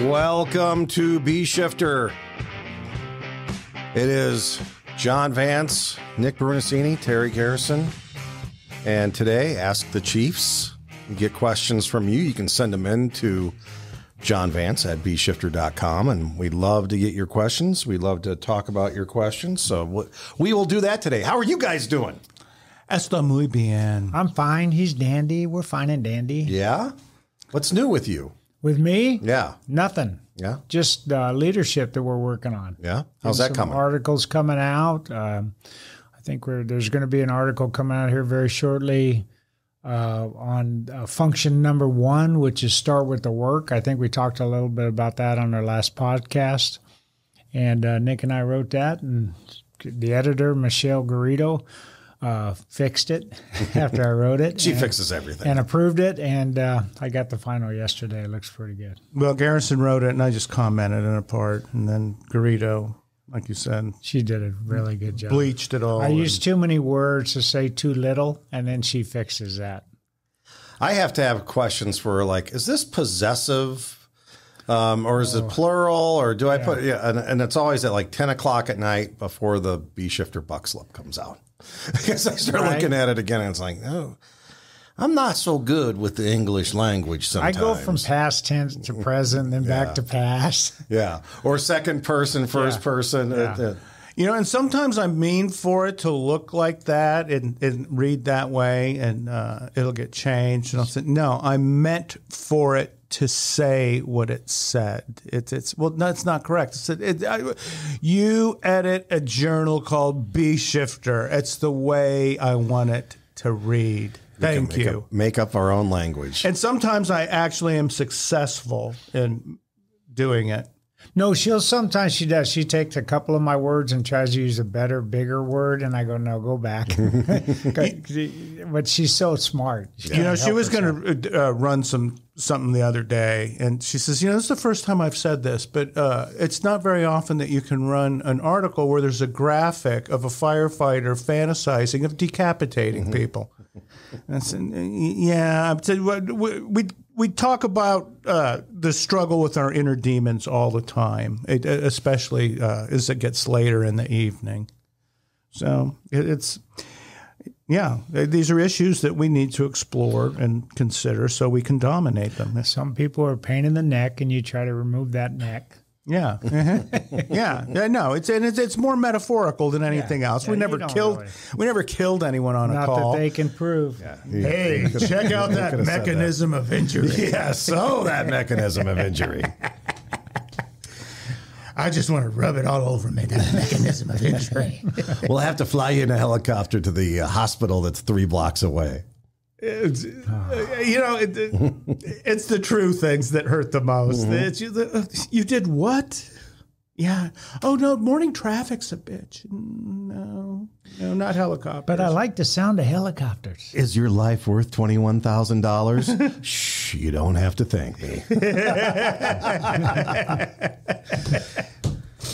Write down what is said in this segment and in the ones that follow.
Welcome to B Shifter. It is John Vance, Nick Brunacini, Terry Garrison, and today, Ask the Chiefs. You get questions from you. You can send them in to John Vance at bshifter.com, and we'd love to get your questions. We'd love to talk about your questions. So we will do that today. How are you guys doing? Está muy bien. I'm fine. He's dandy. We're fine and dandy. Yeah? What's new with you? With me? Yeah. Nothing. Yeah. Just uh, leadership that we're working on. Yeah. How's that Some coming? Articles coming out. Um, I think we're, there's going to be an article coming out here very shortly uh, on uh, function number one, which is start with the work. I think we talked a little bit about that on our last podcast. And uh, Nick and I wrote that, and the editor, Michelle Garrido, uh, fixed it after I wrote it. she and, fixes everything. and approved it. And uh, I got the final yesterday. It looks pretty good. Well, Garrison wrote it, and I just commented on a part, and then Garrido, like you said, She did a really good job. bleached it all. I and- use too many words to say too little, and then she fixes that. I have to have questions for like, is this possessive? Um, or is Oh. it plural? Or do I put, yeah, and, and it's always at like 10 o'clock at night before the B shifter buck slip comes out. because I start Right. looking at it again and it's like, oh, I'm not so good with the English language sometimes. I go from past tense to present, then back to past. yeah. Or second person, first Yeah. person. Yeah. Uh, uh, You know, and sometimes I mean for it to look like that and, and read that way, and uh, it'll get changed. And I'll say, no, I meant for it to say what it said. It's it's well, no, it's not correct. It's, it, I, you edit a journal called B Shifter. It's the way I want it to read. Thank make you. Up, make up our own language. And sometimes I actually am successful in doing it. No, she'll sometimes she does. She takes a couple of my words and tries to use a better, bigger word, and I go, no, go back. but she's so smart. She You know, she was going to uh, run some something the other day, and she says, "You know, this is the first time I've said this, but uh, it's not very often that you can run an article where there's a graphic of a firefighter fantasizing of decapitating people." And I said, "Yeah, I said, we we we talk about uh, the struggle with our inner demons all the time, it, especially uh, as it gets later in the evening. So it, it's." Yeah, these are issues that we need to explore and consider so we can dominate them. Some people are pain in the neck, and you try to remove that neck. Yeah, Mhm. yeah, yeah. No, it's and it's, it's more metaphorical than anything else. we never you really- we never killed anyone on a call. Not that they can prove. Yeah. hey, check out that could've that. mechanism of injury. yeah, so that mechanism of injury. I just want to rub it all over me. That mechanism of injury. we'll have to fly you in a helicopter to the uh, hospital that's three blocks away. It's, you know, it, it- it's the true things that hurt the most. Mm-hmm. It's you, the, uh, you did what? Yeah. Oh no, morning traffic's a bitch. No, no, not helicopter. But I like the sound of helicopters. Is your life worth twenty-one thousand dollars? Shh, you don't have to thank me.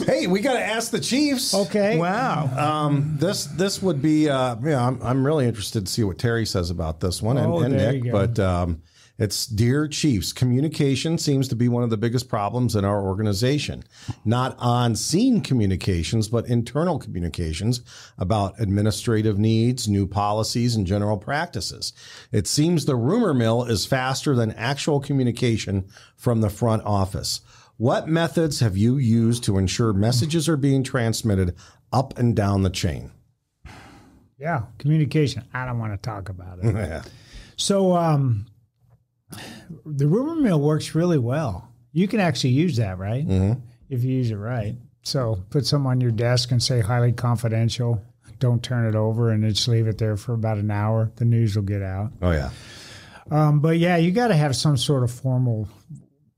hey, we got to ask the Chiefs. Okay. wow. Um, this this would be uh, yeah. I'm, I'm really interested to see what Terry says about this one and, Oh, and Nick. But um, it's dear Chiefs. Communication seems to be one of the biggest problems in our organization. Not on scene communications, but internal communications about administrative needs, new policies, and general practices. It seems the rumor mill is faster than actual communication from the front office. What methods have you used to ensure messages are being transmitted up and down the chain? Yeah, communication. I don't want to talk about it. yeah. So um, the rumor mill works really well. You can actually use that, right? Mm-hmm. If you use it right. So put some on your desk and say highly confidential. Don't turn it over and just leave it there for about an hour. The news will get out. Oh yeah. Um, but yeah, you got to have some sort of formal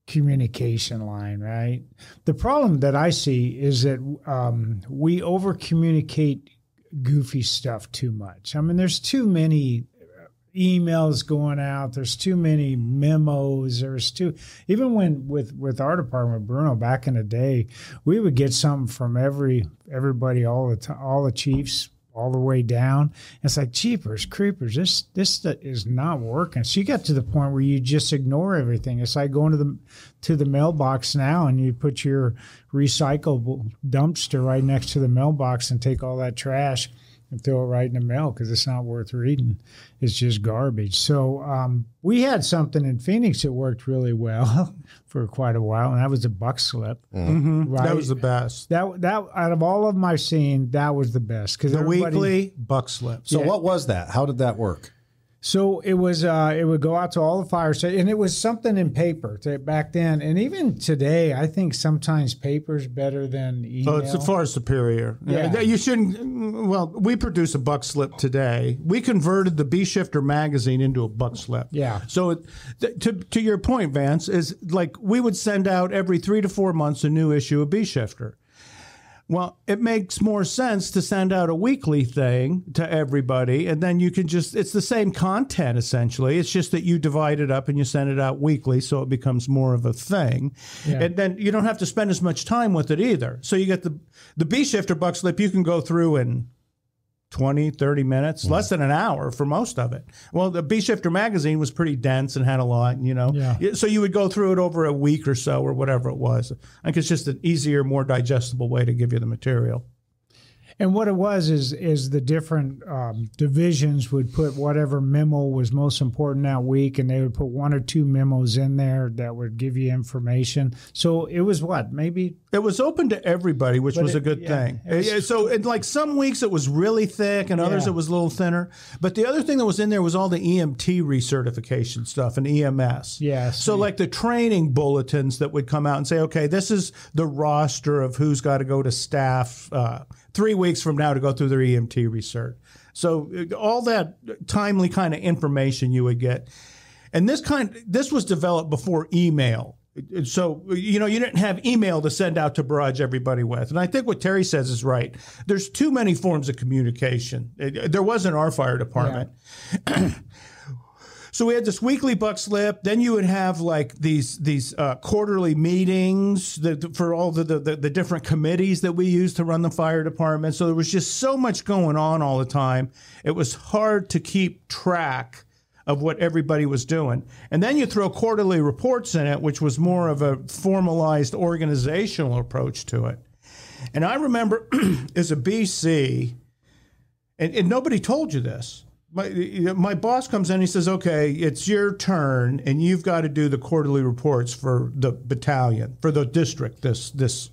communication line, right? The problem that I see is that um, we over communicate goofy stuff too much. I mean, there's too many emails going out. There's too many memos. There's too even when with with our department, Bruno, back in the day, we would get something from every everybody all the time, all the chiefs all the way down. It's like cheapers, creepers. This this is not working. So you get to the point where you just ignore everything. It's like going to the to the mailbox now and you put your recyclable dumpster right next to the mailbox and take all that trash and throw it right in the mail because it's not worth reading. It's just garbage. So um, we had something in Phoenix that worked really well for quite a while, and that was the buck slip. Mm-hmm. Right? That was the best. That that out of all of my seen, that was the best because the weekly buck slip. So yeah. what was that? How did that work? So it was. Uh, it would go out to all the fire stations, and it was something in paper to, back then, and even today. I think sometimes paper's better than email. Oh, it's far superior. Yeah. you shouldn't. Well, we produce a buck slip today. We converted the B Shifter magazine into a buck slip. Yeah. So it, to to your point, Vance, is like we would send out every three to four months a new issue of B Shifter. Well, it makes more sense to send out a weekly thing to everybody, and then you can just, it's the same content essentially. It's just that you divide it up and you send it out weekly so it becomes more of a thing. Yeah. And then you don't have to spend as much time with it either. So you get the, the B shifter buck slip you can go through and 20, 30 minutes, mm. less than an hour for most of it. Well, the B Shifter magazine was pretty dense and had a lot, you know. Yeah. So you would go through it over a week or so or whatever it was. I think it's just an easier, more digestible way to give you the material. And what it was is is the different um, divisions would put whatever memo was most important that week, and they would put one or two memos in there that would give you information. So it was what maybe it was open to everybody, which was it, a good yeah, thing. Was, so in like some weeks it was really thick, and others yeah. it was a little thinner. But the other thing that was in there was all the EMT recertification stuff and EMS. Yes. So like the training bulletins that would come out and say, okay, this is the roster of who's got to go to staff. Uh, three weeks from now to go through their EMT recert. So uh, all that timely kind of information you would get, and this kind this was developed before email. Uh, so you know you didn't have email to send out to barrage everybody with, and I think what Terry says is right. There's too many forms of communication. Uh, there wasn't our fire department. Yeah. So we had this weekly buck slip. Then you would have like these these uh, quarterly meetings that, for all the, the, the different committees that we use to run the fire department. So there was just so much going on all the time. It was hard to keep track of what everybody was doing. And then you throw quarterly reports in it, which was more of a formalized organizational approach to it. And I remember as a BC, and, and nobody told you this my my boss comes in. He says, "Okay, it's your turn, and you've got to do the quarterly reports for the battalion for the district this this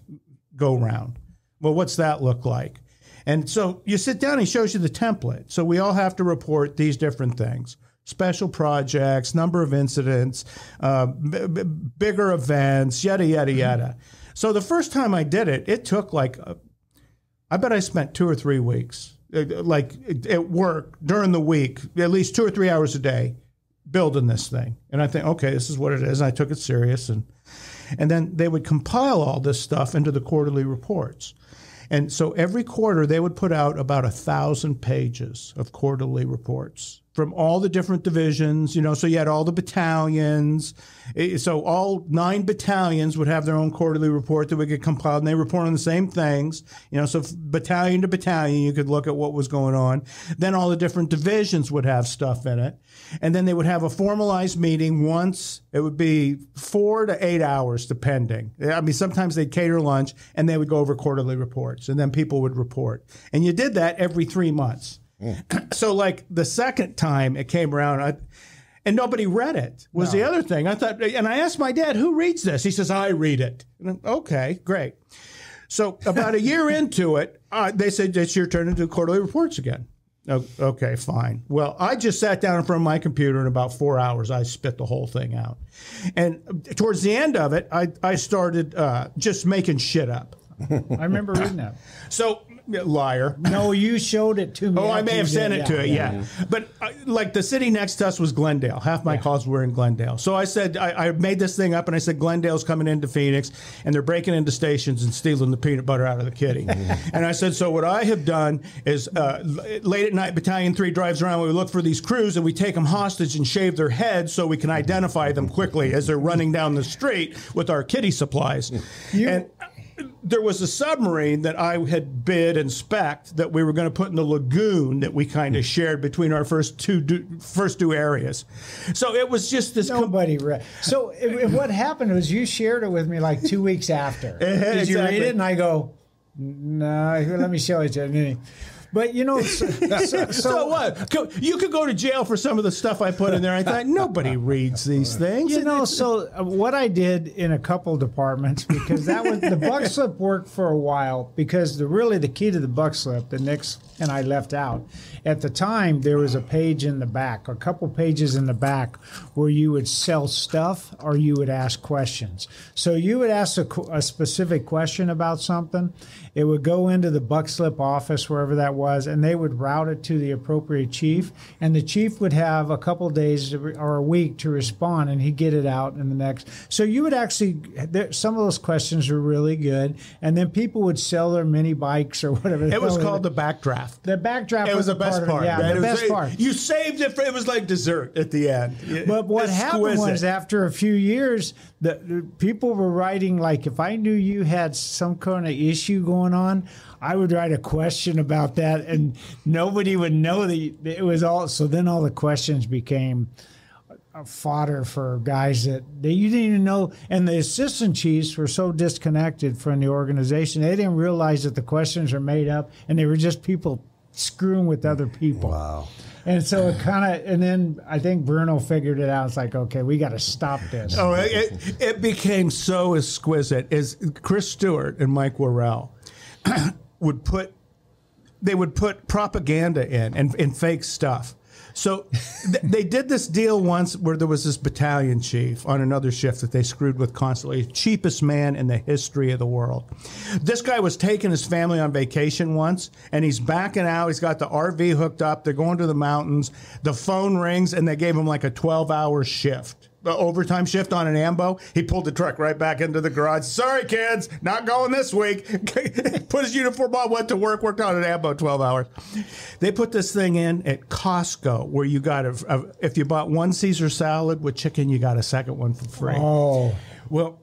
go round." Well, what's that look like? And so you sit down. He shows you the template. So we all have to report these different things: special projects, number of incidents, uh, b- b- bigger events, yada yada yada. So the first time I did it, it took like, a, I bet I spent two or three weeks uh, Uh, like at work during the week, at least two or three hours a day, building this thing. And I think, okay, this is what it is. And I took it serious, and and then they would compile all this stuff into the quarterly reports. And so every quarter they would put out about a thousand pages of quarterly reports from all the different divisions, you know, so you had all the battalions. So all nine battalions would have their own quarterly report that would get compiled and they report on the same things, you know, so battalion to battalion, you could look at what was going on. Then all the different divisions would have stuff in it. And then they would have a formalized meeting once. It would be four to eight hours, depending. I mean, sometimes they'd cater lunch and they would go over quarterly reports and then people would report. And you did that every three months. So like the second time it came around, I, and nobody read it was no. the other thing. I thought, and I asked my dad, "Who reads this?" He says, "I read it." okay, great. So about a year into it, uh, they said it's your turn to do quarterly reports again. okay, fine. Well, I just sat down in front of my computer in about four hours. I spit the whole thing out, and towards the end of it, I I started uh, just making shit up. I remember reading that. So liar. No, you showed it to me. Oh, I may have sent it to it. Yeah, yeah. but uh, like the city next to us was Glendale. Half my yeah. calls were in Glendale. So I said I, I, made this thing up, and I said Glendale's coming into Phoenix, and they're breaking into stations and stealing the peanut butter out of the kitty. and I said, so what I have done is uh, late at night, Battalion Three drives around. We look for these crews, and we take them hostage and shave their heads so we can identify them quickly as they're running down the street with our kitty supplies. You, and there was a submarine that I had bid and spec that we were going to put in the lagoon that we kind of hmm. shared between our first two do, first two areas. So it was just this. com- Nobody read. So if, if what happened was you shared it with me like two weeks after. Did you read it? And I go, no. Let me show it to you. But you know, so, so, so what? You could go to jail for some of the stuff I put in there. I thought nobody reads these things. You know, so uh, what I did in a couple departments because that was the buck slip worked for a while because the really the key to the buck slip the Nick's and I left out at the time there was a page in the back, a couple pages in the back where you would sell stuff or you would ask questions. So you would ask a, a specific question about something, it would go into the buck slip office wherever that was, and they would route it to the appropriate chief, and the chief would have a couple days or a week to respond, and he'd get it out in the next. So you would actually there, some of those questions were really good, and then people would sell their mini bikes or whatever. It was called the backdraft. The backdraft. It was the best it. part. Yeah, right? the was- best part. You saved it for it was like dessert at the end. But what happened was after a few years, the, the people were writing like, if I knew you had some kind of issue going on, I would write a question about that, and nobody would know that it was all. So then all the questions became fodder for guys that they you didn't even know. And the assistant chiefs were so disconnected from the organization, they didn't realize that the questions are made up, and they were just people screwing with other people. Wow. And so it kind of, and then I think Bruno figured it out. It's like, okay, we got to stop this. Oh, it, it, it became so exquisite. Is Chris Stewart and Mike Worrell would put, they would put propaganda in and, and fake stuff. So th- they did this deal once where there was this battalion chief on another shift that they screwed with constantly. Cheapest man in the history of the world. This guy was taking his family on vacation once, and he's backing out. He's got the RV hooked up. They're going to the mountains. The phone rings, and they gave him like a 12 hour shift. The overtime shift on an Ambo, he pulled the truck right back into the garage. Sorry, kids, not going this week. put his uniform on, went to work, worked on an Ambo 12 hours. They put this thing in at Costco, where you got a, a if you bought one Caesar salad with chicken, you got a second one for free. Oh, Well,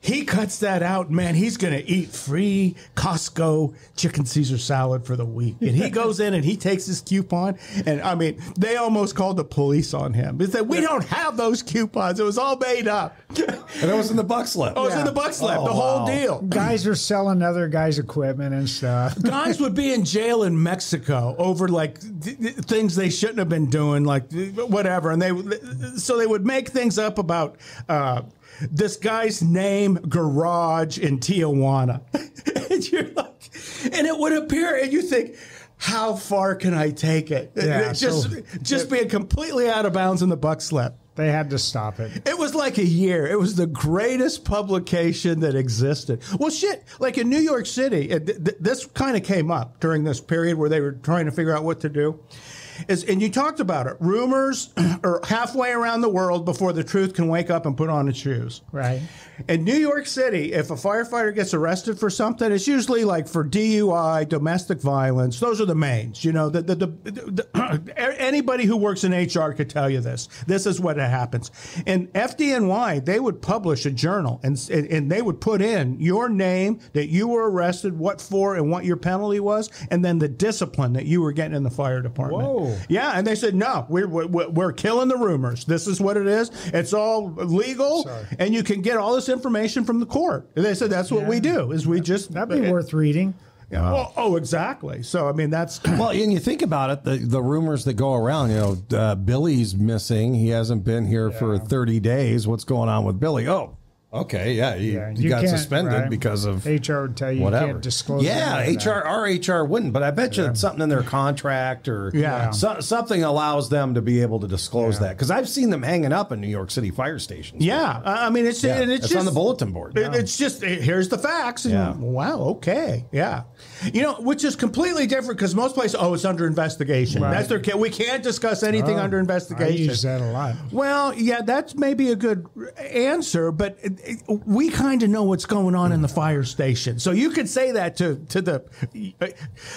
he cuts that out, man. He's going to eat free Costco chicken Caesar salad for the week. And he goes in and he takes his coupon. And I mean, they almost called the police on him. They said, We don't have those coupons. It was all made up. And it was in the buck slip. Oh, it was in the buck slip, Oh, the whole wow. deal. guys are selling other guys' equipment and stuff. Guys would be in jail in Mexico over like th- th- things they shouldn't have been doing, like th- whatever. And they so they would make things up about uh, this guy's name, garage in Tijuana, and you're like, and it would appear, and you think. How far can I take it? Yeah, just so- just being completely out of bounds in the buck slip. They had to stop it. It was like a year. It was the greatest publication that existed. Well, shit, like in New York City, it, th- this kind of came up during this period where they were trying to figure out what to do. Is, and you talked about it. Rumors are halfway around the world before the truth can wake up and put on its shoes. Right. In New York City, if a firefighter gets arrested for something, it's usually like for DUI, domestic violence. Those are the mains. You know, the, the, the, the- anybody who works in HR could tell you this. This is what happens. And FDNY, they would publish a journal and, and they would put in your name, that you were arrested, what for, and what your penalty was, and then the discipline that you were getting in the fire department. Whoa. Yeah, and they said, no, we're, we're, we're killing the rumors. This is what it is. It's all legal, and you can get all this information from the court. And they said that's what we do. Is we just That'd be worth reading. Yeah. Oh, oh, exactly. So I mean, that's Well, and you think about it, the, the rumors that go around, you know, uh, Billy's missing. He hasn't been here for 30 days. What's going on with Billy? Oh, okay. Yeah. He, Yeah, you got suspended right? because of HR would tell you whatever. you can't disclose. yeah, HR, our HR wouldn't, but I bet you it's something in their contract or Yeah. so, something allows them to be able to disclose that. Because I've seen them hanging up in New York City fire stations. yeah. I I mean, it's Yeah, it's, it's just on the bulletin board. It- It's just eh, here's the facts. And, Yeah. Wow. Okay. Yeah. You know, which is completely different because most places, oh, it's under investigation. Right. That's their. ca- We can't discuss anything Oh, under I investigation. use that a lot. Well, yeah, that's maybe a good answer, but it- it- we kind of know what's going on in the fire station. So you could say that to to the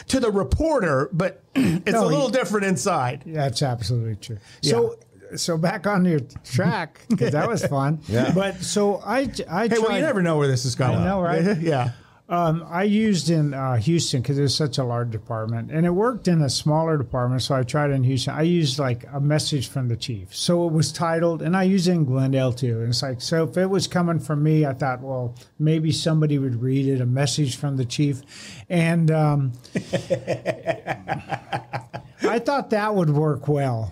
to the reporter, but it's No, a little he- different inside. That's absolutely true. So, so back on your track because that was fun. Yeah. But so I, I Hey, tried. well, you never know where this is going. I know, right? yeah. Um, I used in uh, Houston because it's such a large department, and it worked in a smaller department. So I tried in Houston. I used like a message from the chief, so it was titled, and I used it in Glendale too. And it's like, so if it was coming from me, I thought, well, maybe somebody would read it, a message from the chief, and um, I thought that would work well.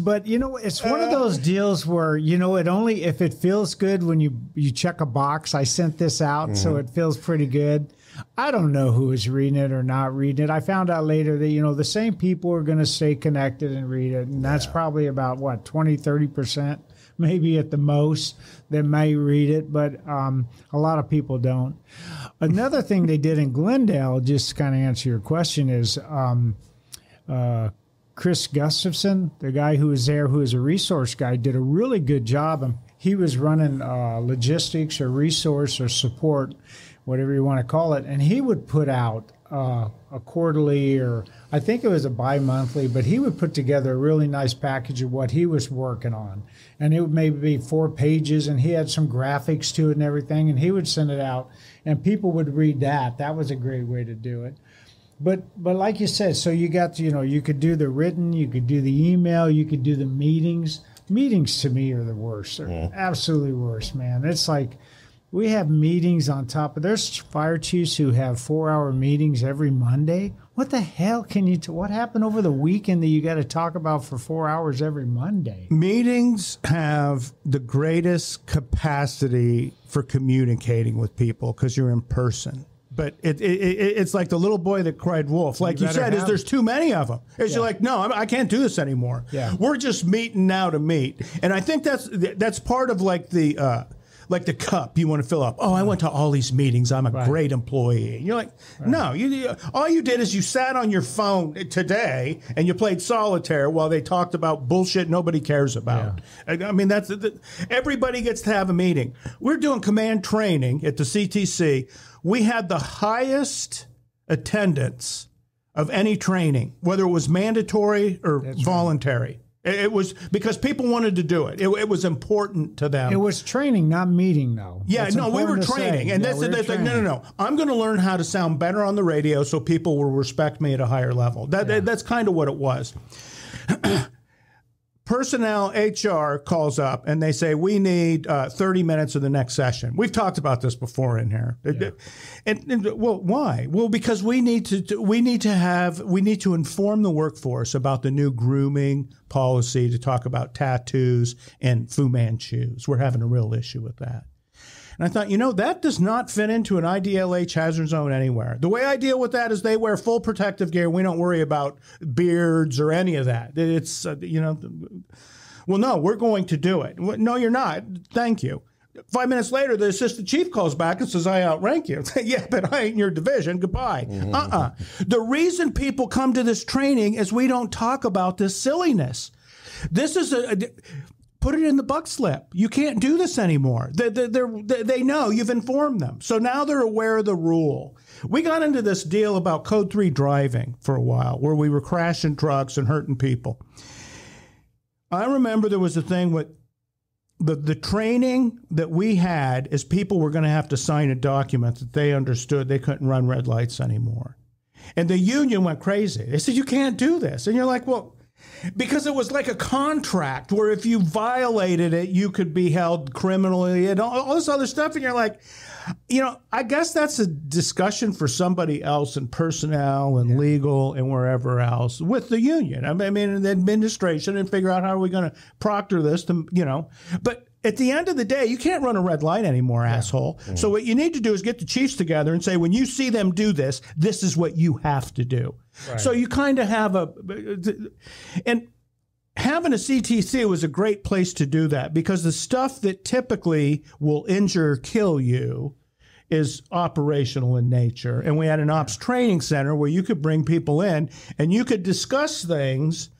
But you know, it's one of those deals where you know it only if it feels good when you you check a box. I sent this out, mm-hmm. so it feels pretty good. I don't know who is reading it or not reading it. I found out later that you know the same people are going to stay connected and read it, and that's probably about what 20, 30 percent, maybe at the most, that may read it. But um, a lot of people don't. Another thing they did in Glendale, just to kind of answer your question, is. Um, uh, Chris Gustafson, the guy who was there, who is a resource guy, did a really good job. He was running uh, logistics or resource or support, whatever you want to call it, and he would put out uh, a quarterly or I think it was a bi-monthly, but he would put together a really nice package of what he was working on, and it would maybe be four pages, and he had some graphics to it and everything, and he would send it out, and people would read that. That was a great way to do it but but like you said, so you got to, you know you could do the written, you could do the email, you could do the meetings. Meetings to me are the worst. They're yeah. absolutely worst, man. It's like we have meetings on top of there's fire chiefs who have four hour meetings every Monday. What the hell can you? T- what happened over the weekend that you got to talk about for four hours every Monday? Meetings have the greatest capacity for communicating with people because you're in person but it, it, it, it's like the little boy that cried wolf. Like you, you said, is there's too many of them. It's yeah. like, no, I can't do this anymore. Yeah. We're just meeting now to meet, and I think that's that's part of like the. Uh, like the cup you want to fill up. Oh, I went to all these meetings. I'm a right. great employee. You're like, right. no, you, all you did is you sat on your phone today and you played solitaire while they talked about bullshit nobody cares about. Yeah. I mean, that's the, everybody gets to have a meeting. We're doing command training at the CTC we had the highest attendance of any training, whether it was mandatory or That's voluntary. Right. It was because people wanted to do it. it. it. was important to them. It was training, not meeting, though. Yeah, that's no, we were training, say. and yeah, that's, we no, no, no. I'm going to learn how to sound better on the radio so people will respect me at a higher level. That, yeah. that that's kind of what it was. personnel HR calls up and they say we need uh, 30 minutes of the next session. We've talked about this before in here. Yeah. And, and, well, why? Well, because we need to we need to have we need to inform the workforce about the new grooming policy to talk about tattoos and Fu Manchus. We're having a real issue with that. And I thought, you know, that does not fit into an IDLH hazard zone anywhere. The way I deal with that is they wear full protective gear. We don't worry about beards or any of that. It's, uh, you know, well, no, we're going to do it. No, you're not. Thank you. Five minutes later, the assistant chief calls back and says, I outrank you. yeah, but I ain't in your division. Goodbye. Mm-hmm. Uh uh The reason people come to this training is we don't talk about this silliness. This is a put it in the buck slip. You can't do this anymore. They, they, they know you've informed them. So now they're aware of the rule. We got into this deal about Code 3 driving for a while where we were crashing trucks and hurting people. I remember there was a thing with the, the training that we had is people were going to have to sign a document that they understood they couldn't run red lights anymore. And the union went crazy. They said, You can't do this. And you're like, Well, because it was like a contract where if you violated it, you could be held criminally and all, all, this other stuff. And you're like, you know, I guess that's a discussion for somebody else in personnel and yeah. legal and wherever else with the union. I mean, in the administration and figure out how are we going to proctor this to, you know, but at the end of the day, you can't run a red light anymore, yeah. asshole. Mm-hmm. So what you need to do is get the chiefs together and say, when you see them do this, this is what you have to do. Right. So you kind of have a, and having a CTC was a great place to do that because the stuff that typically will injure, kill you, is operational in nature. And we had an ops training center where you could bring people in and you could discuss things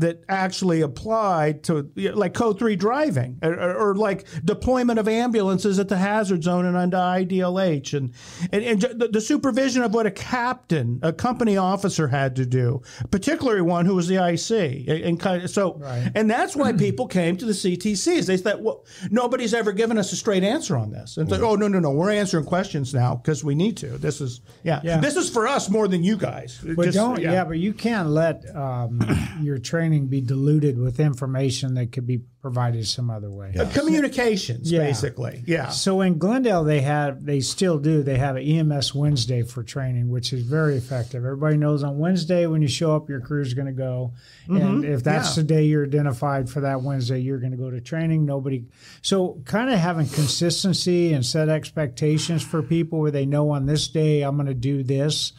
that actually applied to like code three driving or, or, like deployment of ambulances at the hazard zone and under IDLH and, and, and the, the supervision of what a captain, a company officer had to do, particularly one who was the IC. And, kind of, so, Right. and that's why people came to the CTCs. They said well, nobody's ever given us a straight answer on this. And oh, no, no, no, we're answering questions now because we need to. This is, yeah. Yeah. this is for us more than you guys. But Just- don't, yeah. but you can't let um, your training be diluted with information that could be provided some other way. Uh, communications, Yeah. basically. Yeah. So in Glendale, they have, they still do, they have an EMS Wednesday for training, which is very effective. Everybody knows on Wednesday when you show up, your crew's going to go. And if that's Mm-hmm. Yeah. the day you're identified for that Wednesday, you're going to go to training. Nobody, so kind of having consistency and set expectations for people where they know on this day, I'm going to do this.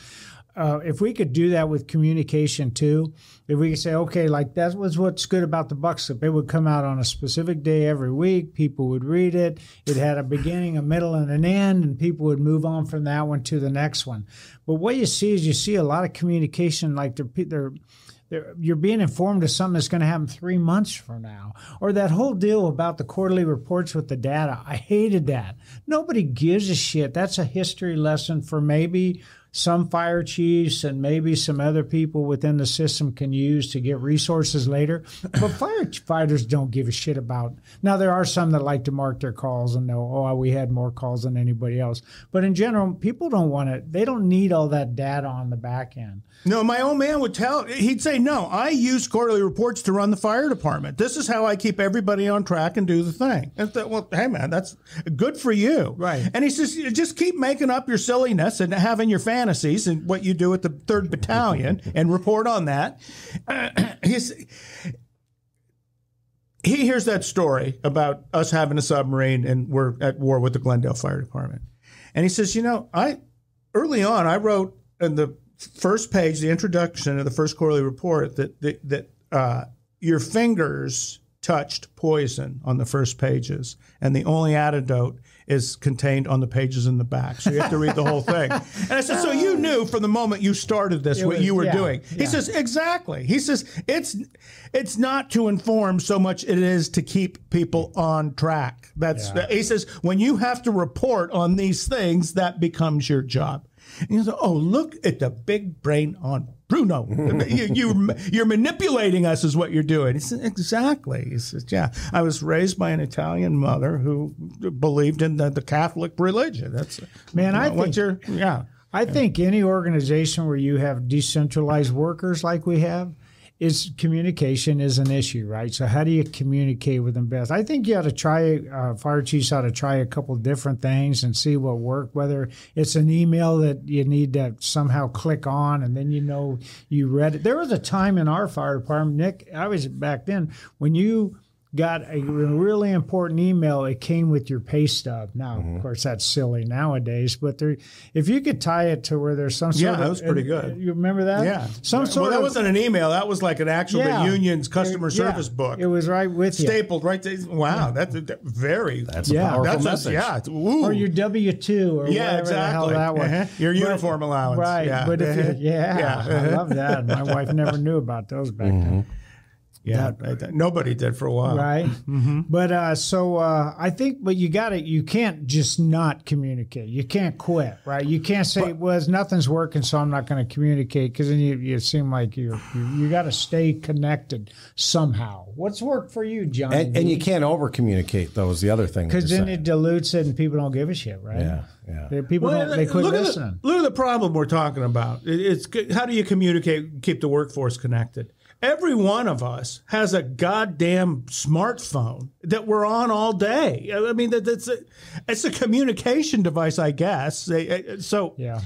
Uh, if we could do that with communication too, if we could say, okay, like that was what's good about the buck slip. It would come out on a specific day every week. People would read it. It had a beginning, a middle, and an end, and people would move on from that one to the next one. But what you see is you see a lot of communication, like they're, they're you're being informed of something that's going to happen three months from now. Or that whole deal about the quarterly reports with the data. I hated that. Nobody gives a shit. That's a history lesson for maybe some fire chiefs and maybe some other people within the system can use to get resources later. But firefighters don't give a shit about. Now there are some that like to mark their calls and know, oh, we had more calls than anybody else. But in general, people don't want it. They don't need all that data on the back end. No, my old man would tell, he'd say, no, I use quarterly reports to run the fire department. This is how I keep everybody on track and do the thing. And thought, well, hey, man, that's good for you. Right. And he says, just keep making up your silliness and having your fantasies and what you do at the 3rd Battalion and report on that. he's, he hears that story about us having a submarine and we're at war with the Glendale Fire Department. And he says, you know, I early on I wrote in the first page, the introduction of the first quarterly report, that that, that uh, your fingers touched poison on the first pages, and the only antidote is contained on the pages in the back. So you have to read the whole thing. And I said, so you knew from the moment you started this It what was- you were yeah, doing. He yeah. says exactly. He says it's it's not to inform so much it is to keep people on track. That's Yeah. he says when you have to report on these things, that becomes your job. And you say, "Oh, look at the big brain on Bruno. you, you, you're manipulating us, is what you're doing." He said, "Exactly." He says, "Yeah, I was raised by an Italian mother who believed in the, the Catholic religion. That's Man, I what think- you're, yeah." I think any organization where you have decentralized workers like we have, is communication is an issue, right? So how do you communicate with them best? I think you ought to try. Uh, fire chiefs ought to try a couple different things and see what work. Whether it's an email that you need to somehow click on and then you know you read it. There was a time in our fire department, Nick. I was back then when you got a really important email. It came with your pay stub. Now, of course, that's silly nowadays, but there, if you could tie it to where there's some sort Yeah, of, that was pretty good. You remember that? Yeah, some sort well, that of wasn't an email. That was like an actual Yeah. the union's customer Yeah, service book, It was right with you. stapled right there. Wow, that's that, very. That's Yeah. a powerful that's a- yeah. it's- ooh. or your W two or yeah, whatever the hell exactly. that was. Uh-huh. Your But- uniform allowance, Right, Yeah, but if Uh-huh. you, yeah, Yeah. I love that. My wife never knew about those back then. Yeah, that- nobody did for a while. right? But uh, so uh, I think, but you got to, you can't just not communicate. You can't quit, right? You can't say, "Well, nothing's working, so I'm not going to communicate," because then you, you seem like you're, you you got to stay connected somehow. What's worked for you, John? And, and you can't over communicate, though, is the other thing. because then saying. it dilutes it, and people don't give a shit, right? Yeah, yeah. People Well, don't. They quit look listening. At the, look at the problem we're talking about. It- It's how do you communicate, keep the workforce connected? Every one of us has a goddamn smartphone that we're on all day. I mean, that, that's a, it's a communication device, I guess. Uh, So, yeah.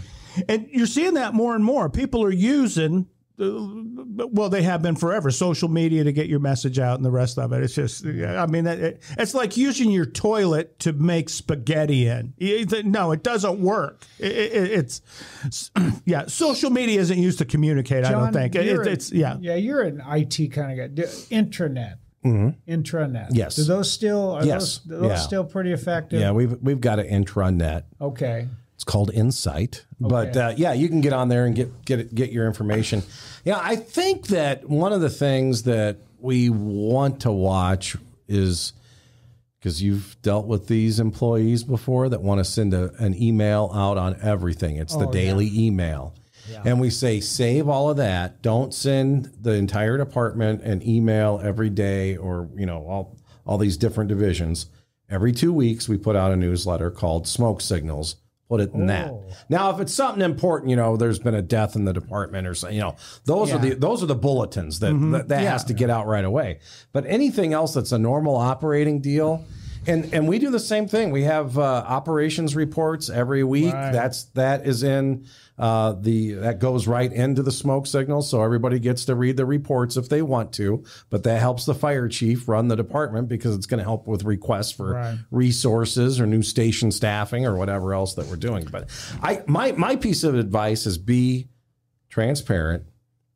and you're seeing that more and more. People are using, well, they have been forever, social media to get your message out and the rest of it. It's just, I mean, that- it, it's like using your toilet to make spaghetti in. No, it doesn't work. It, it, it's, yeah, social media isn't used to communicate, I don't think. It, it- it's, yeah. Yeah, you're an IT kind of guy. Do- Intranet. Mm-hmm. Intranet. Yes. Do those still are Yes. those, those Yeah. still pretty effective? yeah, we've we've got an intranet. Okay. Called Insight. But uh, yeah, you can get on there and get get get your information. Yeah, I think that one of the things that we want to watch is because you've dealt with these employees before that want to send a, an email out on everything. It's the daily email. And we say save all of that. Don't send the entire department an email every day or, you know, all all these different divisions. Every 2 weeks we put out a newsletter called Smoke Signals. Put it in that. Oh. Now, if it's something important, you know, there's been a death in the department or something, you know, those are the those are the bulletins that mm-hmm. that, that has to get out right away. But anything else that's a normal operating deal, and and we do the same thing. We have uh, operations reports every week. That's that is in uh, the that goes right into the smoke signal, so everybody gets to read the reports if they want to. But that helps the fire chief run the department because it's going to help with requests for Right. resources or new station staffing or whatever else that we're doing. But I my my piece of advice is be transparent.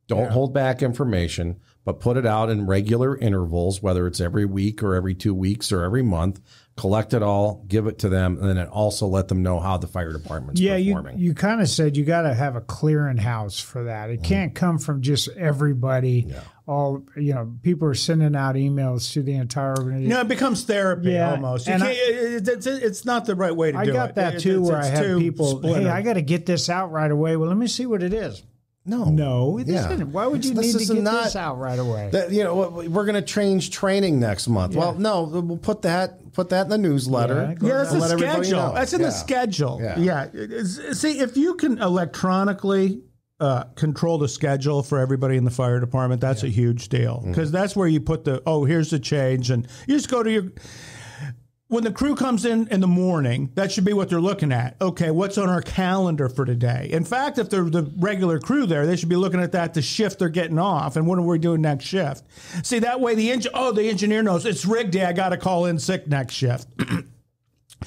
Don't hold back information, but put it out in regular intervals, whether it's every week or every two weeks or every month. Collect it all, give it to them, and then also let them know how the fire department's Yeah, you performing. you kind of said you got to have a clearinghouse for that. Mm-hmm. It can't come from just everybody. Yeah. All you know, people are sending out emails to the entire organization. No, it becomes therapy Yeah, almost. You and can't, it- it's, it's not the right way to I do it. I got that It- too, it's- where I it's have too people, splintered. hey, I got to get this out right away. Well, let me see what it is. No, No, it Yeah. not Why would you This need to get not- this out right away? That you know, we're going to change training next month. Well, no, we'll put that put that in the newsletter. Yeah, Yeah, that's the schedule. That's in Yeah. the schedule. Yeah. Yeah. See, if you can electronically uh, control the schedule for everybody in the fire department, that's a huge deal Mm-hmm. because that's where you put the oh, here's the change, and you just go to your. When the crew comes in in the morning, that should be what they're looking at. Okay, what's on our calendar for today? In fact, if they're the regular crew there, they should be looking at that the shift they're getting off and what are we doing next shift. See that way the engine. Oh, the engineer knows it's rig day. I got to call in sick next shift.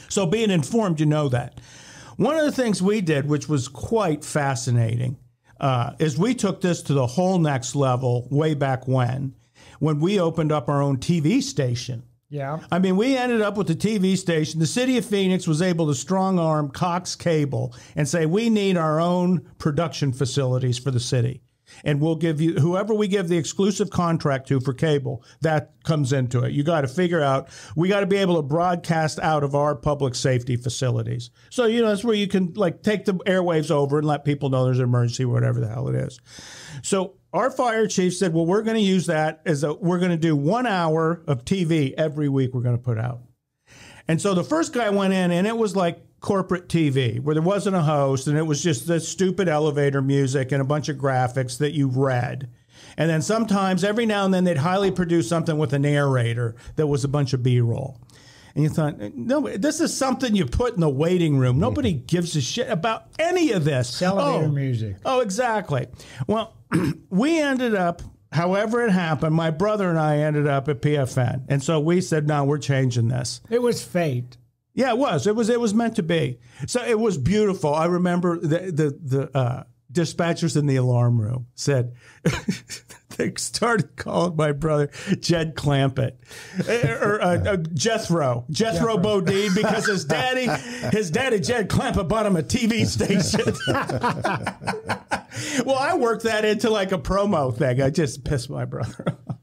So being informed, you know that. One of the things we did, which was quite fascinating, uh, is we took this to the whole next level way back when, when we opened up our own TV station. Yeah, I mean, we ended up with the TV station. The city of Phoenix was able to strong arm Cox Cable and say, we need our own production facilities for the city. And we'll give you whoever we give the exclusive contract to for cable, that comes into it. You got to figure out, we got to be able to broadcast out of our public safety facilities. So, you know, that's where you can like take the airwaves over and let people know there's an emergency, or whatever the hell it is. So our fire chief said, well, we're going to use that as a, we're going to do one hour of TV every week we're going to put out. And so the first guy went in and it was like corporate TV where there wasn't a host and it was just the stupid elevator music and a bunch of graphics that you read. And then sometimes every now and then they'd highly produce something with a narrator that was a bunch of B-roll. And you thought, no, this is something you put in the waiting room. Nobody gives a shit about any of this. elevator Oh, music. Oh, exactly. Well, we ended up, however it happened, my brother and I ended up at PFN. And so we said, no, we're changing this. It was fate. Yeah, it was. It was. It was meant to be. So it was beautiful. I remember the the the uh, dispatchers in the alarm room said they started calling my brother Jed Clampett Eh, or uh, uh, Jethro Jethro Bodine because his daddy his daddy Jed Clampett bought him a TV station. well, I worked that into like a promo thing. I just pissed my brother off.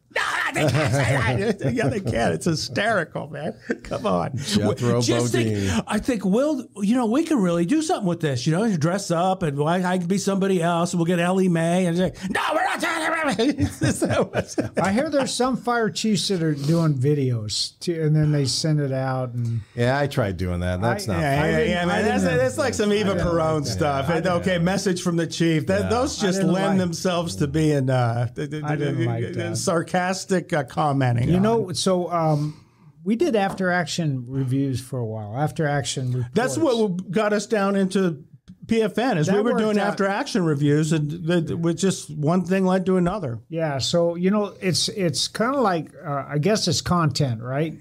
No, they can't say that. yeah, they can. It's hysterical, man. Come on. Jethro Just think- Bodine. I think, Will, you know, we can really do something with this. You know, you dress up and I, I could be somebody else we'll get Ellie Mae and say, no, we're not talking about I hear there's some fire chiefs that are doing videos too, and then they send it out. And Yeah, I tried doing that. That's I- not. Yeah, yeah, yeah, I man. That's, didn't- that's like some Eva Peron stuff. And, okay, message from the chief. That, Those just lend like- themselves to being uh, I that. sarcastic uh, commenting. you on. know, so um, we did after action reviews for a while. After action, reports. That's what got us down into PFN. Is we were doing after action reviews, and the, with just one thing led to another. Yeah, so you know, it's it's kind of like uh, I guess it's content, right?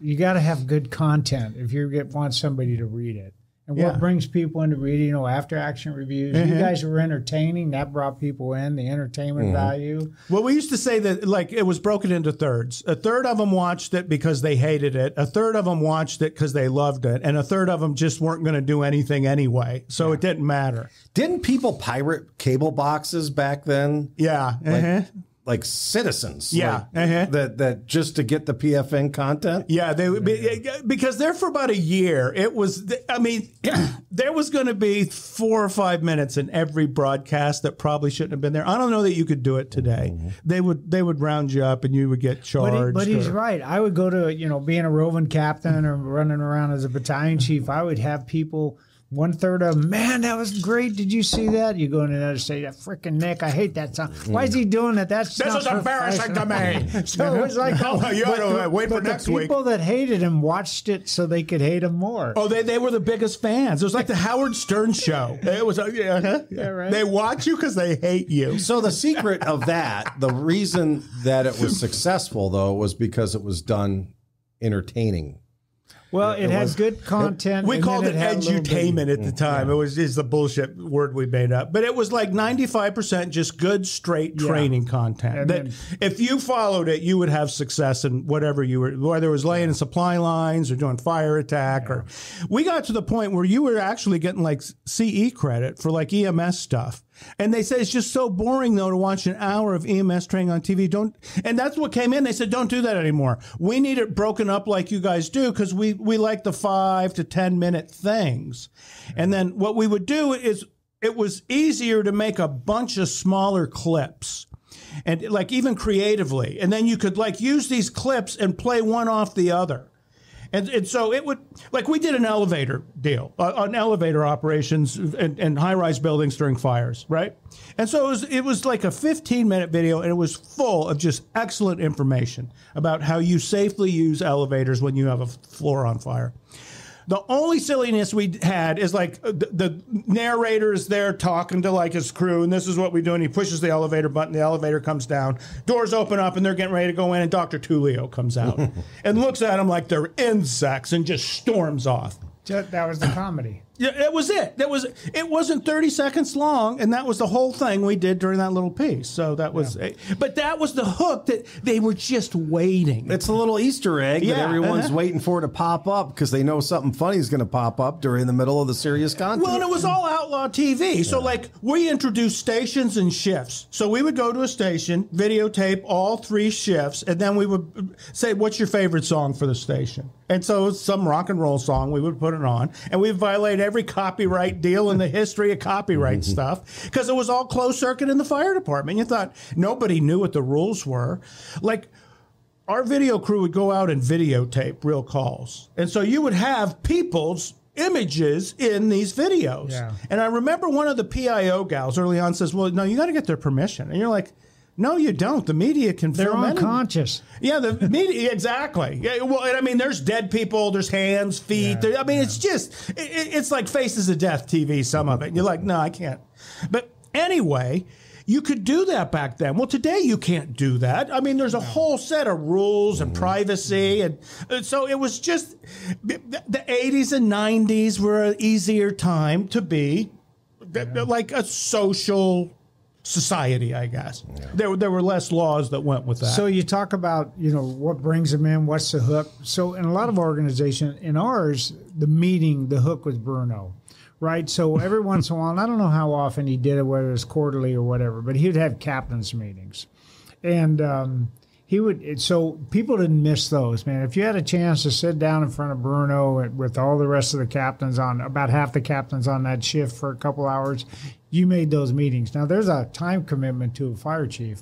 You got to have good content if you get want somebody to read it, And Yeah. what brings people into reading, you know, after action reviews. You guys were entertaining. That brought people in, the entertainment value. Well, we used to say that like it was broken into thirds. A third of them watched it because they hated it. A third of them watched it because they loved it, and a third of them just weren't going to do anything anyway. So it didn't matter. Didn't people pirate cable boxes back then? Yeah. uh-huh. Like citizens. Yeah, like, uh-huh. That that just to get the PFN content? Yeah, they would be because there for about a year. It was, I mean, there was going to be four or five minutes in every broadcast that probably shouldn't have been there. I don't know that you could do it today. They would, they would round you up and you would get But, charged. he, but he's or- right. I would go to, you know, being a roving captain or running around as a battalion chief, I would have people, one third of them, man, that was great. Did you see that? You go in another say, that freaking Nick, I hate that song. Why is he doing that? That's This is embarrassing to me. so it was like, oh, Well, you but ought to, the- uh, wait for but the week. people that hated him watched it so they could hate him more. Oh, they, they were the biggest fans. It was like the Howard Stern show. It was, uh, yeah, uh-huh. Yeah, right. They watch you because they hate you. So the secret of that, the reason that it was successful though, was because it was done entertaining. Well, it, had good content. We called it had a little bit- edutainment at the time. It was is the bullshit word we made up, but it was like ninety five percent just good straight training content. And that then- if you followed it, you would have success in whatever you were, whether it was laying in supply lines or doing fire attack. Or we got to the point where you were actually getting like CE credit for like EMS stuff. And they say it's just so boring though to watch an hour of EMS training on TV. Don't, and that's what came in. They said don't do that anymore. We need it broken up like you guys do because we we like the five to ten minute things. And then what we would do is it was easier to make a bunch of smaller clips and like even creatively and then you could like use these clips and play one off the other and, and so it would like we did an elevator deal uh, on elevator operations and, and high-rise buildings during fires right? And so it was it was like a 15 minute video and it was full of just excellent information about how you safely use elevators when you have a floor on fire the only silliness we had is like uh, the, the narrator is there talking to like his crew, and this is what we do. And he pushes the elevator button, the elevator comes down, doors open up, and they're getting ready to go in, and Dr. Tulio comes out and looks at them like they're insects and just storms off. That that was the comedy. Yeah, that was it. That was it. Wasn't thirty seconds long, and that was the whole thing we did during that little piece. So that was, but that was the hook that they were just waiting. It's a little Easter egg Yeah, that everyone's uh-huh. waiting for to pop up because they know something funny is going to pop up during the middle of the serious content. Well, and it was all outlaw TV. So, like, we introduced stations and shifts. So, we would go to a station, videotape all three shifts, and then we would say, What's your favorite song for the station? And so, it was some rock and roll song, we would put it on, and we'd violate every copyright deal in the history of copyright mm-hmm. stuff because it was all closed circuit in the fire department. You thought nobody knew what the rules were. Like, our video crew would go out and videotape real calls. And so you would have people's images in these videos. Yeah. And I remember one of the PIO gals early on says, Well, no, you got to get their permission. And you're like, No, you don't. The media can They're film any- unconscious. Yeah, the media exactly. Yeah, well, and I mean, there's dead people, there's hands, feet. there, I mean, it's just it, it's like Faces of Death TV. Some of it, and you're like, no, I can't. But anyway, you could do that back then. Well, today you can't do that. I mean, there's a whole set of rules and privacy, and uh, so it was just the the 80s and 90s were an easier time to be th- like a social society, I guess. There, there were less laws that went with that. So you talk about you know what brings them in, what's the hook. So in a lot of organizations, in ours, the meeting, the hook was Bruno, right? So every once in a while, and I don't know how often he did it, whether it's quarterly or whatever, but he would have captains meetings, and um, he would. So people didn't miss those, man. If you had a chance to sit down in front of Bruno with all the rest of the captains on, about half the captains on that shift for a couple hours, you made those meetings. Now there's a time commitment to a fire chief.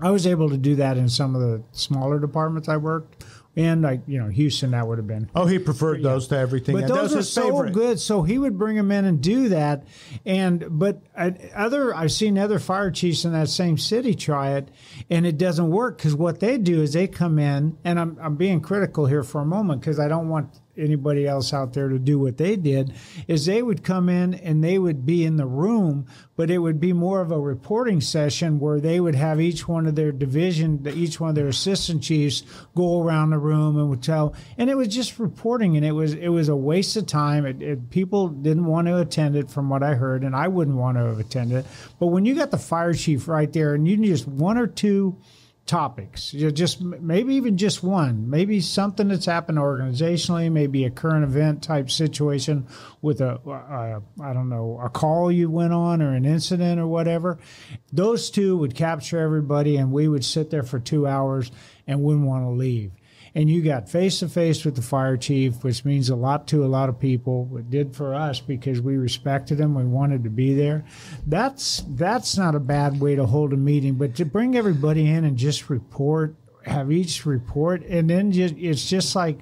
I was able to do that in some of the smaller departments I worked, and like you know Houston, that would have been. Oh, he preferred those to everything. But that those are his so favorite. good. So he would bring them in and do that. And but uh, other, I've seen other fire chiefs in that same city try it, and it doesn't work because what they do is they come in, and I'm I'm being critical here for a moment because I don't want anybody else out there to do what they did is they would come in and they would be in the room but it would be more of a reporting session where they would have each one of their division each one of their assistant chiefs go around the room and would tell and it was just reporting and it was it was a waste of time. It, it, people didn't want to attend it from what i heard and i wouldn't want to have attended it. But when you got the fire chief right there and you just one or two topics. You just maybe even just one, maybe something that's happened organizationally, maybe a current event type situation with a a I don't know a call you went on or an incident or whatever. Those two would capture everybody, and we would sit there for two hours and wouldn't want to leave and you got face to face with the fire chief, which means a lot to a lot of people. It did for us because we respected him, we wanted to be there. That's that's not a bad way to hold a meeting, but to bring everybody in and just report, have each report, and then just it's just like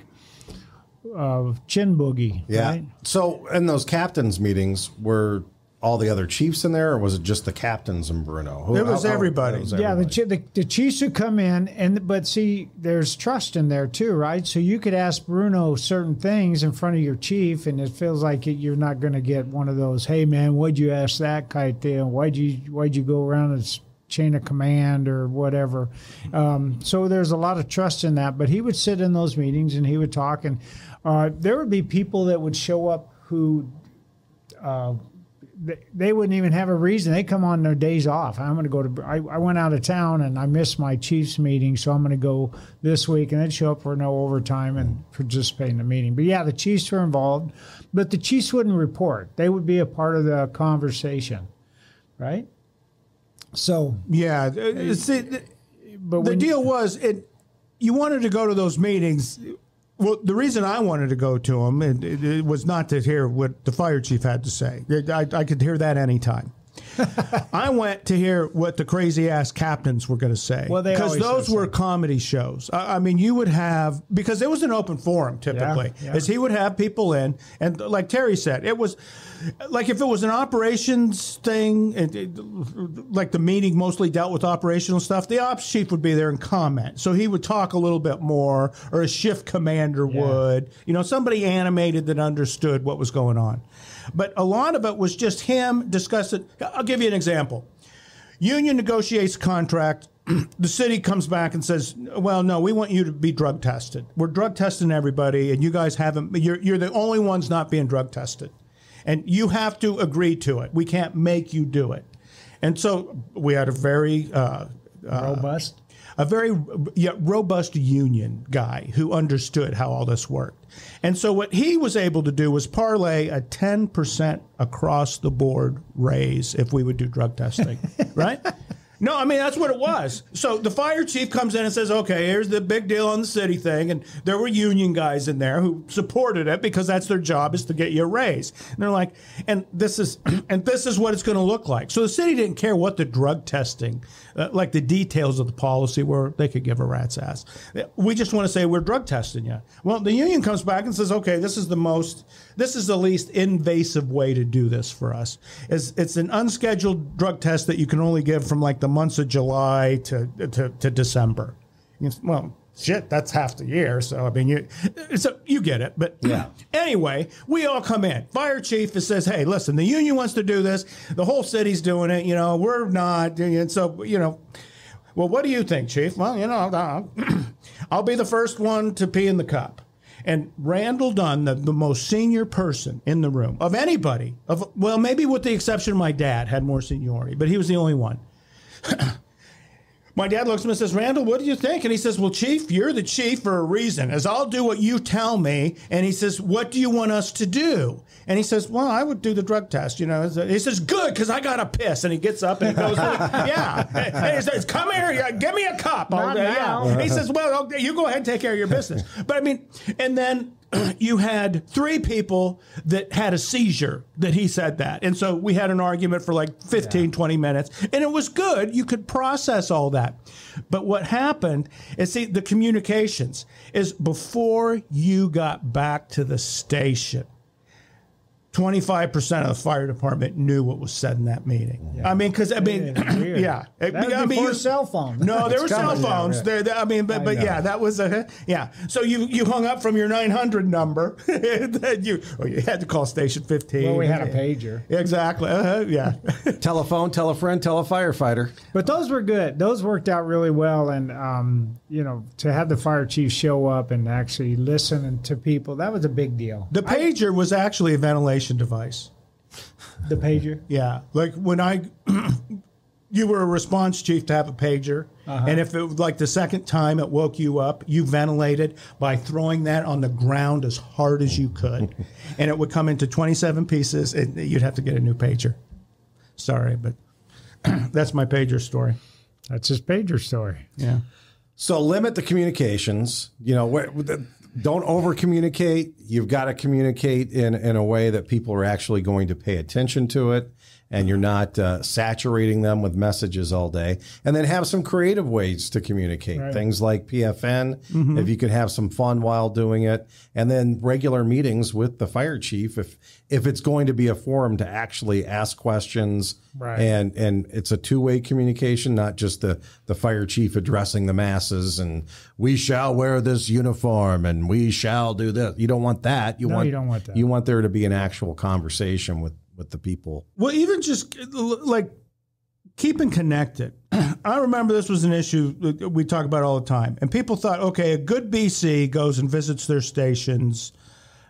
uh, chin boogie. Yeah. Right? So in those captains meetings, were all the other chiefs in there, or was it just the captains and Bruno? Who, It was everybody. it was Yeah, the, everybody. chi- the the Chiefs would come in, and but see, there's trust in there too, right? So you could ask Bruno certain things in front of your chief, and it feels like it, you're not going to get one of those, "Hey man, why'd you ask that kind of thing? Why'd you why'd you go around this chain of command or whatever?" Um, so there's a lot of trust in that. But he would sit in those meetings and he would talk, and uh, there would be people that would show up who they- they wouldn't even have a reason. They come on their days off. I'm going to go to. I, I went out of town and I missed my Chiefs meeting, so I'm going to go this week and then show up for no overtime and participate in the meeting. But yeah, the Chiefs were involved, but the Chiefs wouldn't report. They would be a part of the conversation, right? So, Yeah. uh, but the when deal was it. You wanted to go to those meetings. Well, the reason I wanted to go to him it, it, it was not to hear what the fire chief had to say. I, I could hear that anytime. I went to hear what the crazy ass captains were going to say. Well, they because those were so. comedy shows. I, I mean, you would have because it was an open forum typically. Yeah, yeah. As he would have people in, and like Terry said, it was like if it was an operations thing, it, it- like the meeting mostly dealt with operational stuff. The ops chief would be there and comment, so he would talk a little bit more, or a shift commander would. You know, somebody animated that understood what was going on. But a lot of it was just him discussing. I'll give you an example. Union negotiates contract. the city comes back and says, "Well, no, we want you to be drug tested. We're drug testing everybody, and you guys haven't. You're, you're the only ones not being drug tested, and you have to agree to it. We can't make you do it." And so we had a very uh, robust. A very yeah, robust union guy who understood how all this worked. And so what he was able to do was parlay a 10% across the board raise if we would do drug testing, right? No, I mean that's what it was. So the fire chief comes in and says, "Okay, here's the big deal on the city thing," and there were union guys in there who supported it because that's their job is to get you a raise. And they're like, "And this is, and this is what it's going to look like." So the city didn't care what the drug testing, uh, like the details of the policy were. They could give a rat's ass. We just want to say we're drug testing you. Well, the union comes back and says, "Okay, this is the most, this is the least invasive way to do this for us. It's, it's an unscheduled drug test that you can only give from like the months of July to to, to December. Well, shit, that's half the year. So I mean, you so you get it. But Yeah. Anyway, we all come in. Fire chief says, "Hey, listen, the union wants to do this. The whole city's doing it. You know, we're not. And so you know." Well, what do you think, Chief? Well, you know, I'll, I'll be the first one to pee in the cup. And Randall Dunn, the, the most senior person in the room of anybody, of well, maybe with the exception of my dad, had more seniority, but he was the only one. My dad looks at me and says, Randall, what do you think? And he says, Well, Chief, you're the chief for a reason, as I'll do what you tell me. And he says, What do you want us to do? And he says, Well, I would do the drug test, you know. He says, Good, because I got a piss. And he gets up and he goes, Yeah. And he says, Come here, give me a cup. Not oh, yeah. He says, Well, okay, you go ahead and take care of your business. But I mean, and then you had three people that had a seizure that he said that. And so we had an argument for like 15, 20 minutes. And it was good. You could process all that. But what happened is, see, the communications is before you got back to the station, 25% of the fire department knew what was said in that meeting. I mean, because I mean, yeah, That was I mean, before you- cell phones. No, there were cell coming. Yeah, phones. right. There, there- I mean, but, but know. yeah, that was a yeah. So you you hung up from your 900 number. then you or you had to call station 15. Well, we had a pager. Exactly. Uh-huh, yeah. Telephone, tell a friend, tell a firefighter. But those were good. Those worked out really well. And, um, you know, to have the fire chief show up and actually listen to people, that was a big deal. the pager was actually a ventilation device. The pager. Yeah, like when I, you were a response chief to have a pager, Uh-huh. and if it was like the second time it woke you up, you ventilated by throwing that on the ground as hard as you could, and it would come into twenty-seven pieces, and you'd have to get a new pager. Sorry, but that's my pager story. That's his pager story. Yeah. So limit the communications. You know, don't over communicate. You've got to communicate in, in a way that people are actually going to pay attention to it and you're not uh, saturating them with messages all day. And then have some creative ways to communicate. Things like PFN, if you could have some fun while doing it. And then regular meetings with the fire chief if if it's going to be a forum to actually ask questions Right. and and it's a two-way communication not just the the fire chief addressing the masses and we shall wear this uniform and we shall do this you don't want that you No, want you don't want that. you want there to be an actual conversation with with the people Well, even just like keeping connected. I remember this was an issue we talk about all the time. And people thought, okay, a good BC goes and visits their stations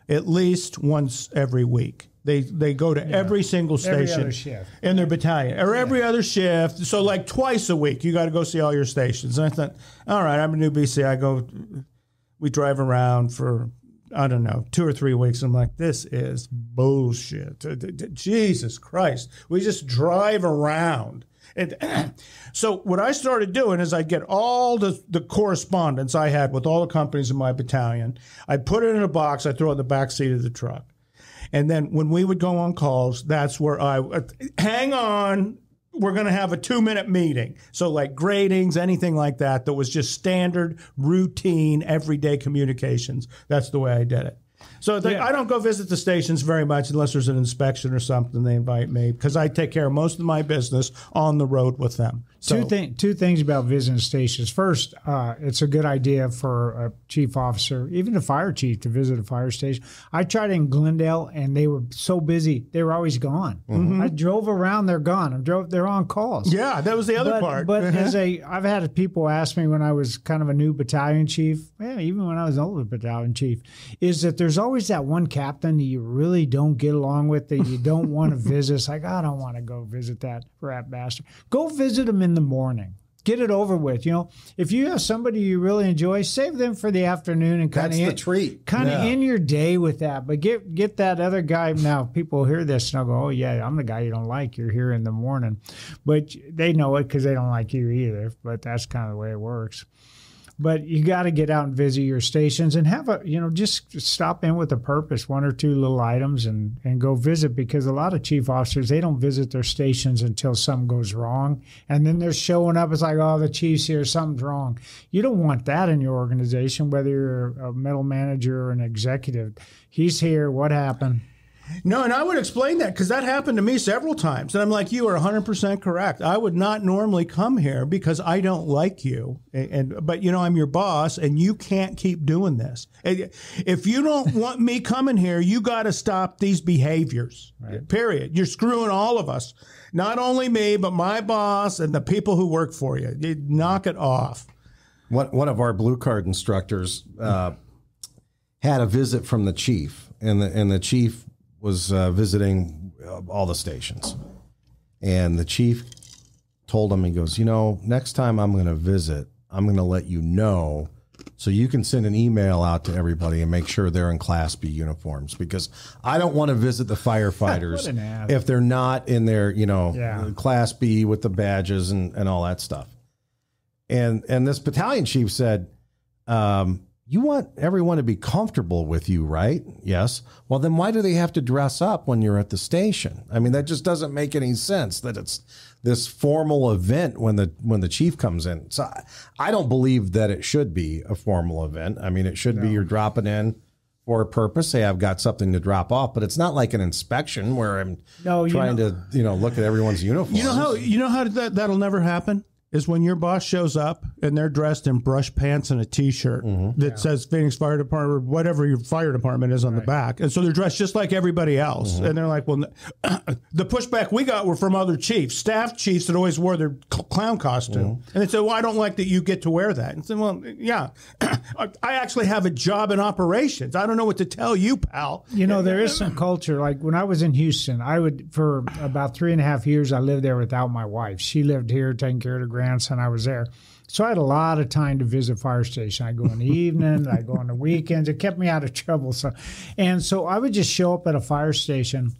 at least once every week. They they go to every single Every station shift. in their battalion or every other shift. So like twice a week, you got to go see all your stations. And I thought, all right, I'm a new BC. I go, we drive around for I don't know two or three weeks. I'm like, this is bullshit. Jesus Christ, we just drive around. And so what I started doing is I'd get all the, the correspondence I had with all the companies in my battalion. I'd put it in a box. I'd throw it in the back seat of the truck. And then when we would go on calls, that's where I uh, hang on. We're going to have a two minute meeting. So, like gradings, anything like that, that was just standard, routine, everyday communications. That's the way I did it. So Yeah. I don't go visit the stations very much unless there's an inspection or something. They invite me because I take care of most of my business on the road with them. So, Two, two things about visiting stations. First, uh, it's a good idea for a chief officer, even a fire chief, to visit a fire station. I tried in Glendale, and they were so busy; they were always gone. I drove around; they're gone. I drove; they're on calls. yeah, that was the other but, part. But as a, I've had people ask me when I was kind of a new battalion chief, yeah, even when I was an older battalion chief, is that there's always that one captain that you really don't get along with that you don't want to visit. It's like I don't want to go visit that rat bastard. Go visit him in the morning. Get it over with. You know, if you have somebody you really enjoy, save them for the afternoon and kind That's of the treat. kind of Yeah. end your day with that. But get get that other guy. Now people hear this and they'll go, "Oh yeah, I'm the guy you don't like. You're here in the morning," but they know it because they don't like you either. But that's kind of the way it works. But you got to get out and visit your stations and have a you know just stop in with a purpose, one or two little items, and and go visit because a lot of chief officers they don't visit their stations until something goes wrong, and then they're showing up. It's like, oh, the chief's here, something's wrong. You don't want that in your organization, whether you're a middle manager or an executive. He's here. What happened? No, and I would explain that because that happened to me several times. And I'm like, you are 100% correct. I would not normally come here because I don't like you. And, and but you know, I'm your boss and you can't keep doing this. And If you don't want me coming here, you got to stop these behaviors. Period. You're screwing all of us. Not only me, but my boss and the people who work for you. You knock it off. one, one of our blue card instructors uh, had a visit from the chief and the and the chief was uh, visiting uh, all the stations and the chief told him he goes you know next time i'm going to visit i'm going to let you know so you can send an email out to everybody and make sure they're in class b uniforms because i don't want to visit the firefighters What an ass. if they're not in their you know Yeah. class b with the badges and, and all that stuff and and this battalion chief said um, you want everyone to be comfortable with you, right? Yes. Well, then why do they have to dress up when you're at the station? I mean, that just doesn't make any sense. That it's this formal event when the when the chief comes in. So I, I don't believe that it should be a formal event. I mean, it should be you're dropping in for a purpose. Say I've got something to drop off, but it's not like an inspection where I'm No, you trying know- to you know look at everyone's uniform. You know how you know how that that'll never happen is when your boss shows up and they're dressed in brush pants and a t-shirt mm-hmm. that says Phoenix Fire Department or whatever your fire department is on the back, and so they're dressed just like everybody else, mm-hmm. and they're like, well, the pushback we got were from other chiefs, staff chiefs that always wore their cl- clown costume, mm-hmm. and they said, well, I don't like that you get to wear that, and said, well, yeah, I actually have a job in operations. I don't know what to tell you, pal. You know, there is some culture. Like when I was in Houston, I would, for about three and a half years, I lived there without my wife. She lived here taking care of the grandson. I was there. So I had a lot of time to visit fire station. I go in the evening, I go on the weekends. It kept me out of trouble. So, and so I would just show up at a fire station